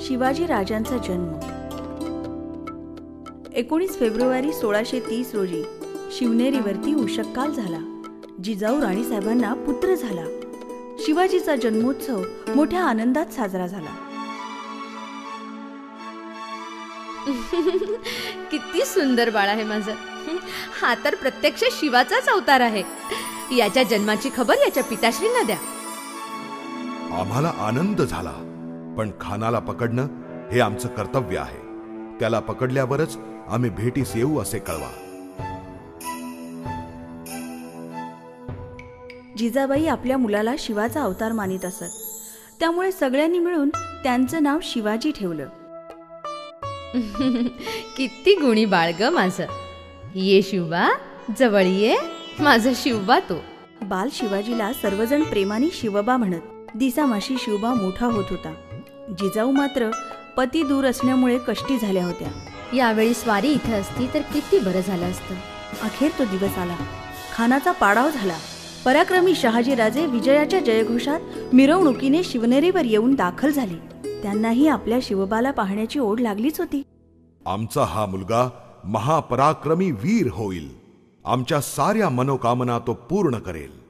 शिवाजी राजांचा जन्म. एकोणीस फेब्रुवारी सोळाशे तीस रोजी शिवनेरीवरती उषक्काल झाला. जिजाऊ राणीसाहेबांना पुत्र झाला. शिवाजीचा जन्मोत्सव मोठ्या आनंदात साजरा झाला. किती सुंदर बाळ आहे माझं. हा तर प्रत्यक्ष शिवाचाच अवतार आहे. याच्या जन्माची खबर याच्या पिताश्रींना द्या. आम्हाला आनंद झाला. पण खानाला पकडणं हे आमचं कर्तव्य आहे. त्याला पकडल्यावरच आम्ही भेटीस येऊ असे कळवा. जिजाबाई आपल्या मुलाला शिवाचा अवतार मानित असत. त्यामुळे सगळ्यांनी मिळून त्यांचं नाव शिवाजी ठेवलं. किती गुणी बाळ ग माझं. ये शिवबा जवळ ये माझं शिवबा तो. बाल शिवाजीला सर्वजण प्रेमाने शिवबा म्हणत. दिसामाशी शिवबा मोठा होत होता. जिजाऊ मात्र पती दूर असल्यामुळे कष्टी झाल्या होत्या. यावेळी स्वारी इथे असती तर किती बरं झालं असतं. अखेर तो दिवस आला. खानाचा पाडाव झाला. पराक्रमी शहाजीराजे विजयाच्या जयघोषात मिरवणुकीने शिवनेरीवर येऊन दाखल झाले. त्यांनाही आपल्या शिवबाला पाहण्याची ओढ लागलीच होती. आमचा हा मुलगा महापराक्रमी वीर होईल. आमच्या साऱ्या मनोकामना तो पूर्ण करेल.